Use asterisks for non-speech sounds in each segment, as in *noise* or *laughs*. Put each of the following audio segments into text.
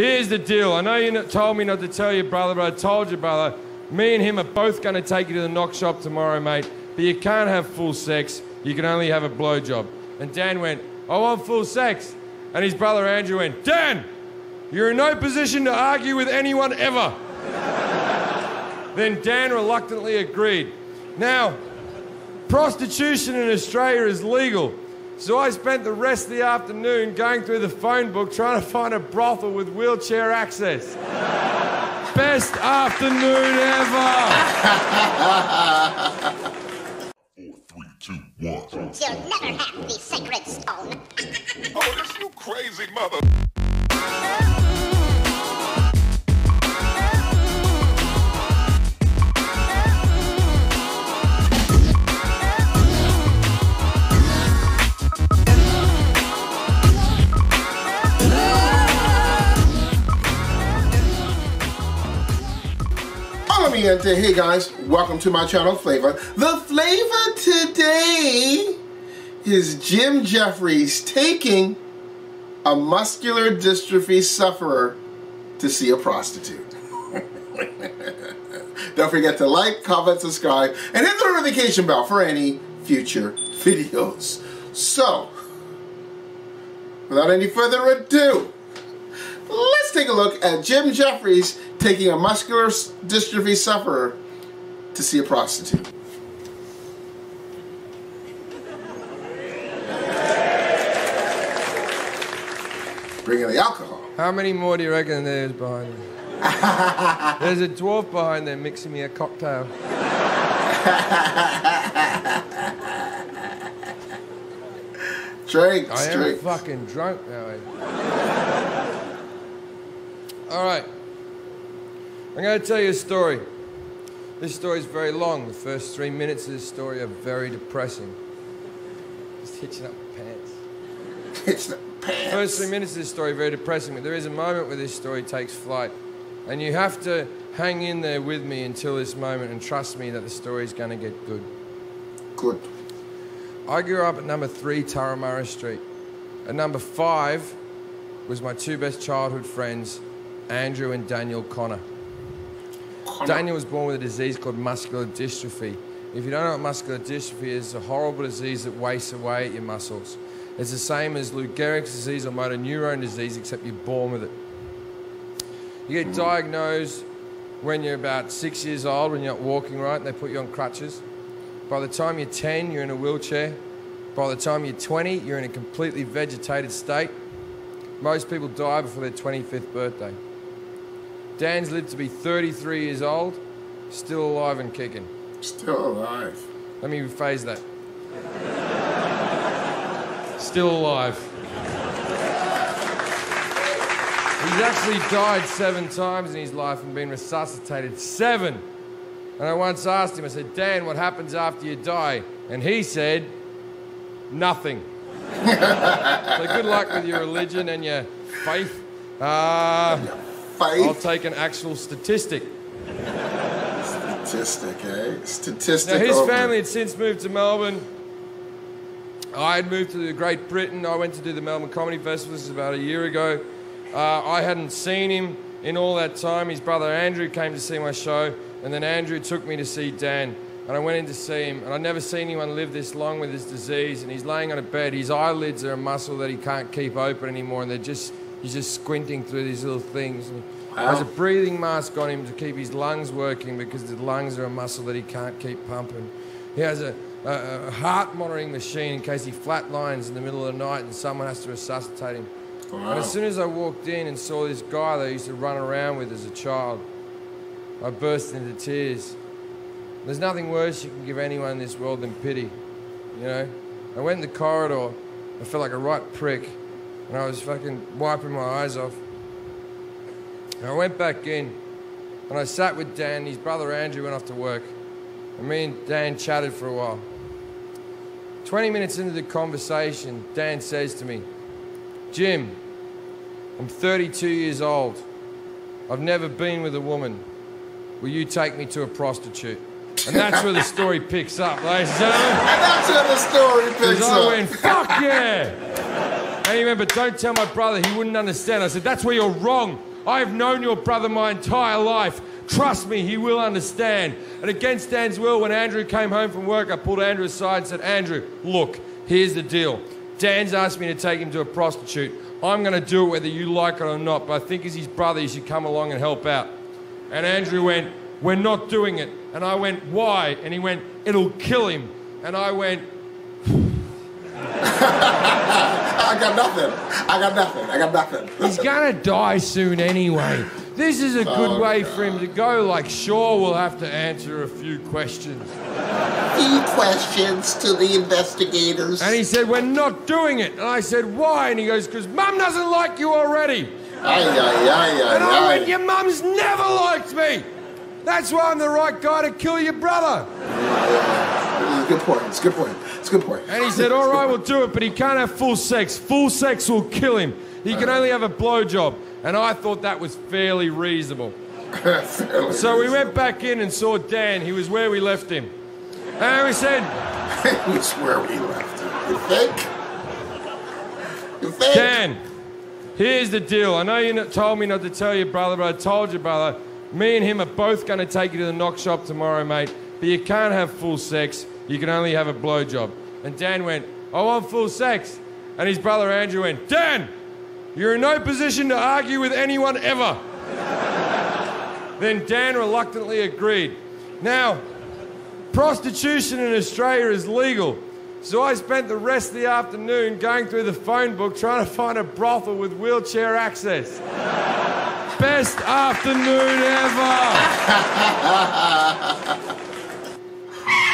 Here's the deal. I know you told me not to tell you, brother, but I told you, brother. Me and him are both going to take you to the knock shop tomorrow, mate. But you can't have full sex. You can only have a blowjob. And Dan went, I want full sex. And his brother Andrew went, Dan, you're in no position to argue with anyone ever. *laughs* then Dan reluctantly agreed. Now, prostitution in Australia is legal. So I spent the rest of the afternoon going through the phone book trying to find a brothel with wheelchair access. *laughs* Best afternoon ever! Four, three, two, one. You'll never have the sacred stone. Oh, this you crazy mother. Gente. Hey guys, welcome to my channel Phlava. The flavor today is Jim Jefferies taking a muscular dystrophy sufferer to see a prostitute. *laughs* Don't forget to like, comment, subscribe, and hit the notification bell for any future *laughs* videos. So, without any further ado, let's take a look at Jim Jefferies taking a muscular dystrophy sufferer to see a prostitute. Bring in the alcohol. How many more do you reckon there's behind there? *laughs* There's a dwarf behind there mixing me a cocktail. Drinks, I am drinks. fucking drunk now. All right. I'm going to tell you a story. This story is very long. The first three minutes of this story are very depressing. Just hitching up my pants. It's the First three minutes of this story are very depressing, but there is a moment where this story takes flight. And you have to hang in there with me until this moment and trust me that the story is going to get good. Good. I grew up at number three Turramurra Street. At number five was my two best childhood friends, Andrew and Daniel Connor. Daniel was born with a disease called muscular dystrophy. If you don't know what muscular dystrophy is, it's a horrible disease that wastes away your muscles. It's the same as Lou Gehrig's disease or motor neurone disease, except you're born with it. You get diagnosed when you're about six years old, when you're not walking right, and they put you on crutches. By the time you're 10, you're in a wheelchair. By the time you're 20, you're in a completely vegetated state. Most people die before their 25th birthday. Dan's lived to be 33 years old, still alive and kicking. Still alive. Let me rephrase that. Still alive. He's actually died seven times in his life and been resuscitated. Seven! And I once asked him, I said, Dan, what happens after you die? And he said, nothing. *laughs* so good luck with your religion and your faith. Uh, Fight. I'll take an actual statistic. Statistic, eh? Statistic. Now, his over. family had since moved to Melbourne. I had moved to Great Britain. I went to do the Melbourne Comedy Festival. This is about a year ago. Uh, I hadn't seen him in all that time. His brother Andrew came to see my show, and then Andrew took me to see Dan. And I went in to see him, and I'd never seen anyone live this long with this disease. And he's laying on a bed. His eyelids are a muscle that he can't keep open anymore, and they're just he's just squinting through these little things. And Has a breathing mask on him to keep his lungs working because the lungs are a muscle that he can't keep pumping. He has a, a, a heart monitoring machine in case he flatlines in the middle of the night and someone has to resuscitate him. Wow. And as soon as I walked in and saw this guy that I used to run around with as a child, I burst into tears. There's nothing worse you can give anyone in this world than pity, you know? I went in the corridor, I felt like a right prick, and I was fucking wiping my eyes off. And I went back in, and I sat with Dan. His brother Andrew went off to work, and me and Dan chatted for a while. 20 minutes into the conversation, Dan says to me, Jim, I'm 32 years old. I've never been with a woman. Will you take me to a prostitute? And that's where the story picks up, ladies and gentlemen. And that's where the story picks Because I up. went, fuck yeah! And he but don't tell my brother, he wouldn't understand. I said, that's where you're wrong. I've known your brother my entire life. Trust me, he will understand. And against Dan's will, when Andrew came home from work, I pulled Andrew aside and said, Andrew, look, here's the deal. Dan's asked me to take him to a prostitute. I'm going to do it whether you like it or not, but I think as his brother, you should come along and help out. And Andrew went, We're not doing it. And I went, Why? And he went, It'll kill him. And I went, I got nothing. I got nothing. I got nothing. He's gonna die soon anyway. This is a good Oh, way God. for him to go. Like, sure, we'll have to answer a few questions. Few questions to the investigators. And he said, We're not doing it. And I said, Why? And he goes, Because mum doesn't like you already. Ay, ay, ay, And I went. Your mum's never liked me. That's why I'm the right guy to kill your brother. Good point. It's good point. It's a good point. And he said, All right, we'll do it, but he can't have full sex. Full sex will kill him. He can only have a blowjob. And I thought that was fairly reasonable. *laughs* fairly So we went back in and saw Dan. He was where we left him. And we said, *laughs* It's where we left him. You think? You think? Dan, here's the deal. I know you not- told me not to tell your brother, but I told your brother. Me and him are both going to take you to the knock shop tomorrow, mate. But you can't have full sex. You can only have a blowjob. And Dan went, I want full sex. And his brother Andrew went, Dan, you're in no position to argue with anyone ever. *laughs* then Dan reluctantly agreed. Now, prostitution in Australia is legal. So I spent the rest of the afternoon going through the phone book trying to find a brothel with wheelchair access. *laughs* Best afternoon ever.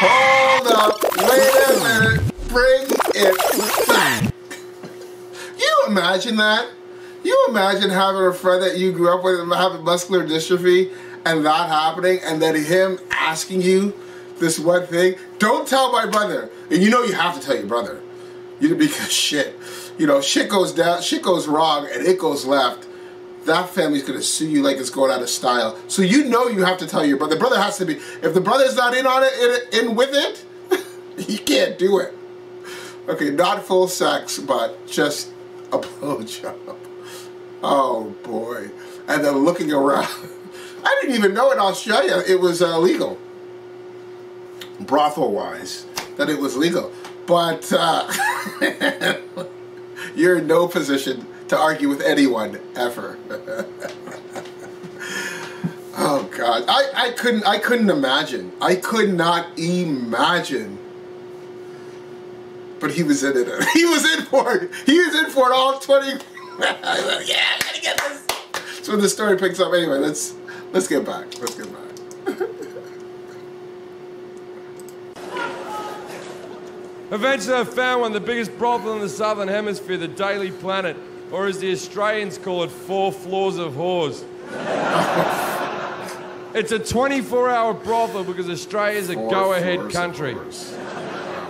Hold *laughs* oh! Bring it back. You imagine that? You imagine having a friend that you grew up with and having muscular dystrophy and that happening and then him asking you this one thing? Don't tell my brother. And you know you have to tell your brother. You *laughs* because shit. You know, shit goes down, shit goes wrong, and it goes left. That family's gonna sue you like it's going out of style. So you know you have to tell your brother. The brother has to be. If the brother's not in on it, in, in with it, *laughs* he can't do it. Okay, not full sex, but just a *laughs* blowjob. Oh boy! And then looking around. *laughs* I didn't even know in Australia it was uh, legal, brothel wise, that it was legal. But uh, *laughs* you're in no position to argue with anyone ever. oh God, I, I couldn't I couldn't imagine. I could not imagine. But he was in it. *laughs* He was in for it. He was in for it all twenty. I was like, yeah, I gotta get this. So when the story picks up, anyway, let's let's get back. Let's get back. *laughs* Eventually, I found one, of the biggest brothel in the southern hemisphere, the Daily Planet, or as the Australians call it, Four Floors of Whores. *laughs* it's a 24 hour brothel because Australia's a go ahead country.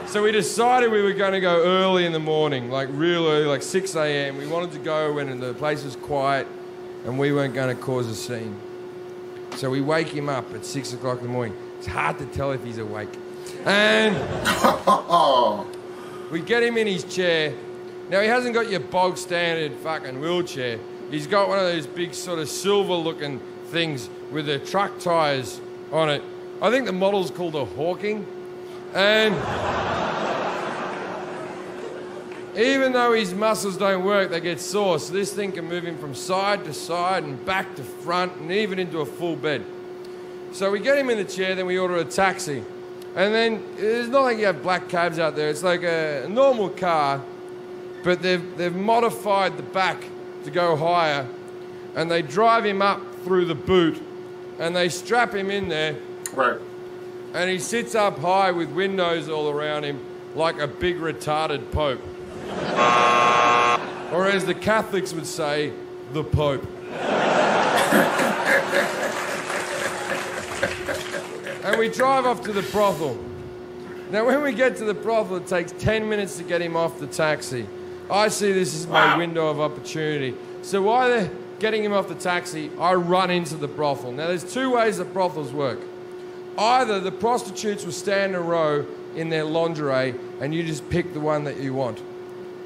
So we decided we were going to go early in the morning, like real early, like 6 a.m. We wanted to go when the place was quiet and we weren't going to cause a scene. So we wake him up at 6 o'clock in the morning. It's hard to tell if he's awake. And *laughs* we get him in his chair. Now, he hasn't got your bog standard fucking wheelchair. He's got one of those big, sort of silver looking things with the truck tires on it. I think the model's called a Hawking. And even though his muscles don't work, they get sore. So this thing can move him from side to side and back to front and even into a full bed. So we get him in the chair, then we order a taxi. And then it's not like you have black cabs out there. It's like a normal car, but they've, they've modified the back to go higher. And they drive him up through the boot and they strap him in there right. and he sits up high with windows all around him like a big retarded pope. Or as the Catholics would say, the Pope. and we drive off to the brothel. Now, when we get to the brothel, it takes 10 minutes to get him off the taxi. I see this as my Wow. window of opportunity. So while they're getting him off the taxi, I run into the brothel. Now, there's two ways that brothels work. Either the prostitutes will stand in a row in their lingerie and you just pick the one that you want.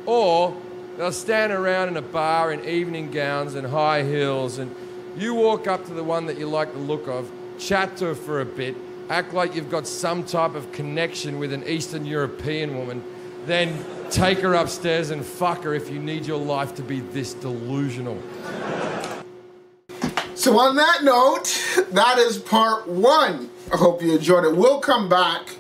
Or They'll stand around in a bar in evening gowns and high heels, and you walk up to the one that you like the look of, chat to her for a bit, act like you've got some type of connection with an Eastern European woman, then take her upstairs and fuck her if you need your life to be this delusional. So on that note, that is part one. I hope you enjoyed it. We'll come back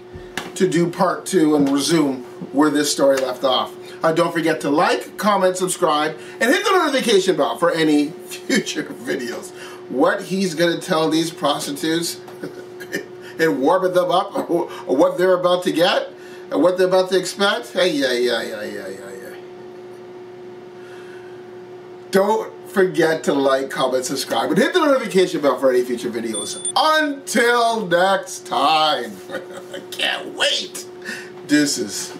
to do part two and resume where this story left off. Uh, don't forget to like, comment, subscribe, and hit the notification bell for any *laughs* future videos. What he's going to tell these prostitutes *laughs* and warm them up, or *laughs* what they're about to get, and what they're about to expect. Hey, yeah, yeah, yeah, yeah, yeah, yeah. Don't forget to like, comment, subscribe, and hit the notification bell for any future videos. Until next time. I can't wait. Deuces.